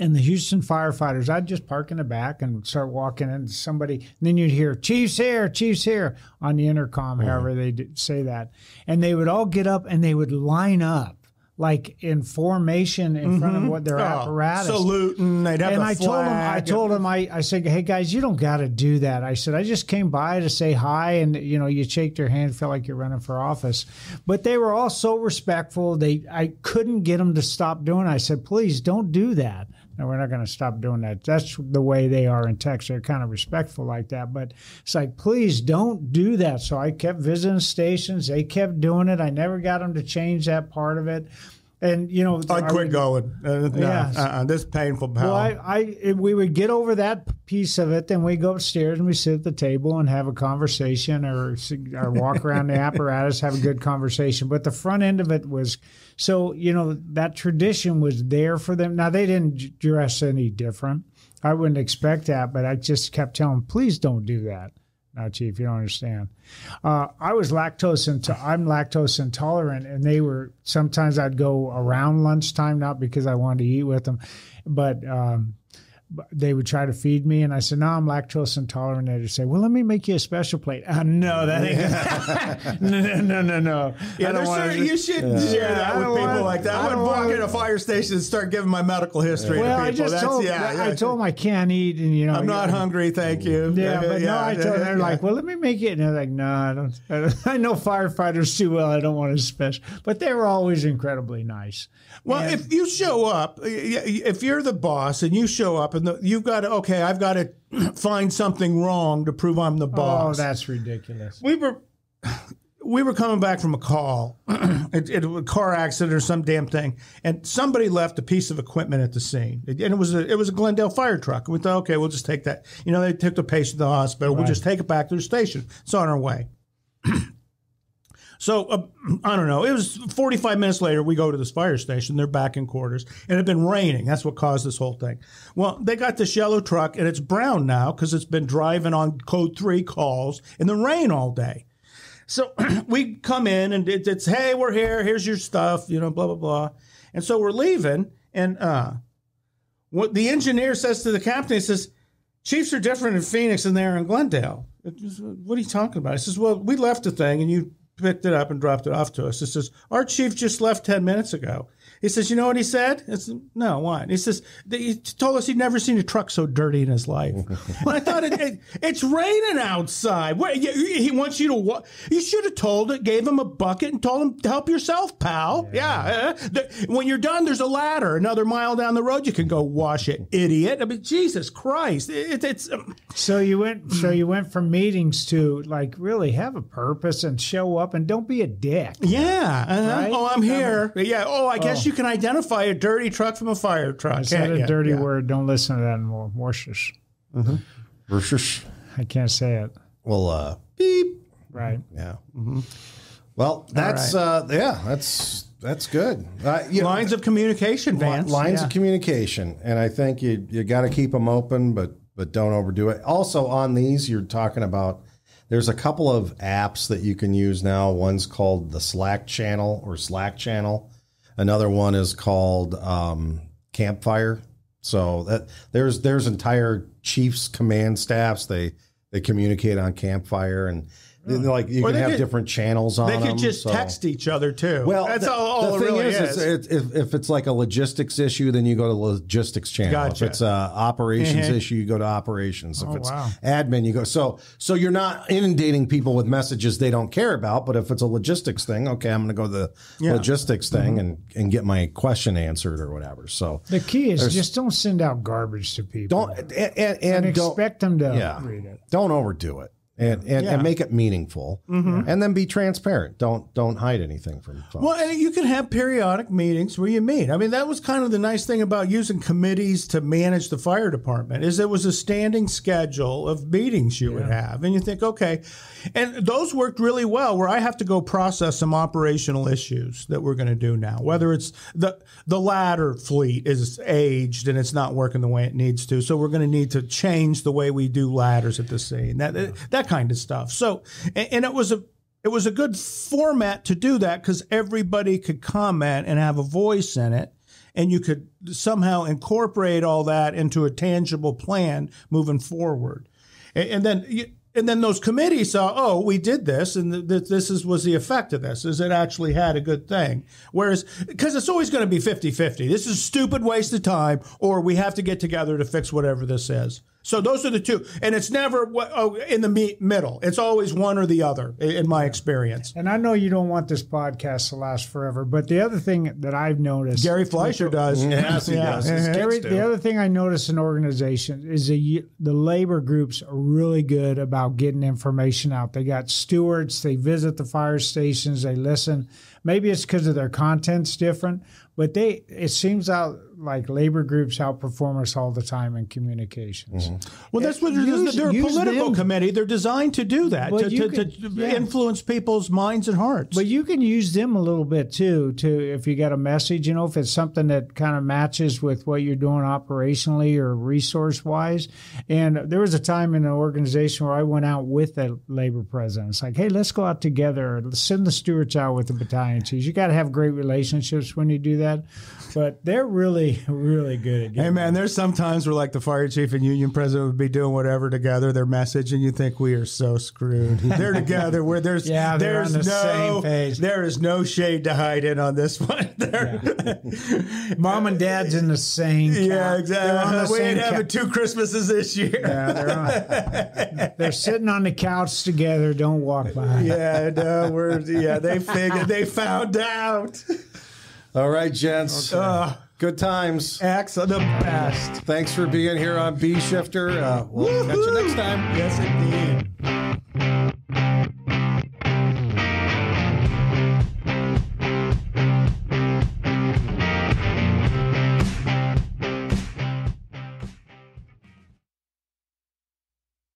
and the Houston firefighters, I'd just park in the back and start walking in. Somebody, and then you'd hear "Chief's here, Chief's here" on the intercom, however they say that, and they would all get up and they would line up like in formation in front of mm-hmm. what their Oh, apparatus. saluting, they'd have and I told them, I told them, I, I said, hey guys, you don't got to do that. I said, I just came by to say hi, and you know, you shake their hand, felt like you're running for office. But they were all so respectful. They, I couldn't get them to stop doing. it. I said, please don't do that. No, we're not going to stop doing that. That's the way they are in Texas. They're kind of respectful like that. But it's like, please don't do that. So I kept visiting stations. They kept doing it. I never got them to change that part of it. And you know, I quit would- going. Uh, no, Yes. uh-uh, this is painful, pal. well, I, I we would get over that piece of it, then we go upstairs and we sit at the table and have a conversation, or or walk around the apparatus, have a good conversation. But the front end of it was so you know that tradition was there for them. Now they didn't dress any different. I wouldn't expect that, but I just kept telling, them, please don't do that. Now, Chief, you don't understand. Uh, I was lactose into I'm lactose intolerant, and they were sometimes I'd go around lunchtime, not because I wanted to eat with them, but um, but they would try to feed me, and I said, "No, I'm lactose intolerant." They'd say, "Well, let me make you a special plate." Uh, no, that ain't. no, no, no, no, no. yeah, I don't wanna you should share Yeah, that with people wanna- like that. I I would walk in a fire station and start giving my medical history Well, to I people. just That's, told yeah, yeah. I told them I can't eat, and you know, I'm not hungry, thank you. Yeah, but no, I told them, they're like, well, let me make it. And they're like, no, I don't. I, don't, I know firefighters too well. I don't want to special. But they were always incredibly nice. Well, if you show up, if you're the boss and you show up and the, you've got to, okay, I've got to find something wrong to prove I'm the oh, boss. Oh, that's ridiculous. we were we were coming back from a call, it, it, a car accident or some damn thing, and somebody left a piece of equipment at the scene, It- and it was a it was a Glendale fire truck. We thought, okay, we'll just take that. You know, they took the patient to the hospital. We'll just take it back to the station. It's on our way. So uh, I don't know. It was 45 minutes later. We go to this fire station. They're back in quarters, and it had been raining. That's what caused this whole thing. Well, they got this yellow truck, and it's brown now because it's been driving on code three calls in the rain all day. So we come in, and it, it's hey, we're here. Here's your stuff. You know, blah blah blah. And so we're leaving, and uh, what the engineer says to the captain, he says, "Chiefs are different in Phoenix than they are in Glendale." What are you talking about? He says, "Well, we left the thing, and you." Picked it up and dropped it off to us. It says, Our chief just left 10 minutes ago. He says, You know what he said? I said, No, what? He says, He told us he'd never seen a truck so dirty in his life. I thought, it, it, It's raining outside. You- he wants you to? You should have told it, gave him a bucket, and told him to help yourself, pal. Yeah. uh, the- when you're done, there's a ladder another mile down the road. You can go wash it, idiot. I mean, Jesus Christ. It, it's. Um, So you went. So you went from meetings to like really have a purpose and show up and don't be a dick. Yeah. uh-huh. Right? Oh, I'm here. Yeah. Oh, I guess you can identify a dirty truck from a fire truck. I said can't a you? dirty Yeah. word. Don't listen to that anymore. Worcester. Versus, I can't say it. well, uh, beep. Right. Yeah. Well, that's uh, yeah, that's that's good. Uh, you know, Lines of communication, li- Vance. lines Yeah. of communication, and I think you you got to keep them open, but but don't overdo it. Also, on these, you're talking about. There's a couple of apps that you can use now. One's called the Slack channel or Slack channel. Another one is called um, Campfire. So that there's there's entire chiefs command staffs. They they communicate on Campfire and Like you Or can have could- different channels on They could them, just so- text each other too. Well, that's the, all, all the it thing really is, is. is it, if, if it's like a logistics issue, then you go to logistics channel. Gotcha. If it's a operations Mhm. issue, you go to operations. If Oh, it's wow. admin, you go. So so you're not inundating people with messages they don't care about. But if it's a logistics thing, okay, I'm going to go to the Yeah. Mm-hmm. logistics thing and and get my question answered or whatever. So The key is just don't send out garbage to people. don't and and, and and don't expect them to yeah. read it. don't overdo it. And, and, Yeah. Mm-hmm. and make it meaningful, and then be transparent. Don't don't hide anything from folks. Well, and you can have periodic meetings where you meet. I mean, that was kind of the nice thing about using committees to manage the fire department is it was a standing schedule of meetings you would have, and you think, okay, and those worked really well. Where I have to go process some operational issues that we're going to do now, whether it's the the ladder fleet is aged and it's not working the way it needs to, so we're going to need to change the way we do ladders at the scene. That that kind of stuff. So, and, and it was a it was a good format to do that because everybody could comment and have a voice in it and you could somehow incorporate all that into a tangible plan moving forward. And, and then you, and then those committees saw oh we did this and th- th- this is was the effect of this is it actually had a good thing? Whereas because it's always going to be 50-50 this is stupid waste of time or we have to get together to fix whatever this is so those are the two and it's never wha- oh, in the me- middle it's always one or the other in my experience And I know you don't want this podcast to last forever, but the other thing that I've noticed, Gary Fleischer does. Yes, he does. His Gary, do. the other thing I notice in organizations is the the labor groups are really good about getting information out. They got stewards. They visit the fire stations. They listen. Maybe it's because of their content's different, but they it seems out like labor groups outperform us all the time in communications. Mm-hmm. Well, that's what uh, it is. Use- They're a political them. committee. They're designed to do that, But to, to, could- to yeah. influence people's minds and hearts. But you can use them a little bit too, to if you got a message, you know, if it's something that kind of matches with what you're doing operationally or resource wise. And there was a time in an organization where I went out with a labor president. It's like, hey, let's go out together. Let's send the stewards out with the battalion You got to have great relationships when you do that. But they're really, really good at Hey man, there's some times where like the fire chief and union president would be doing whatever together, their message, and you think we are so screwed. They're together where there's Yeah, there's the no same page. there is no shade to hide in on this one. They're- Mom and dad's in the same. yeah, exactly. the We ain't having two Christmases this year. Yeah, they're, on. they're sitting on the couch together. Don't walk by. Yeah, no, we're yeah. They figured they found out. All right, gents. Good times. Acts are the best. Thanks for being here on B Shifter. Uh, we'll catch you next time. Yes, indeed.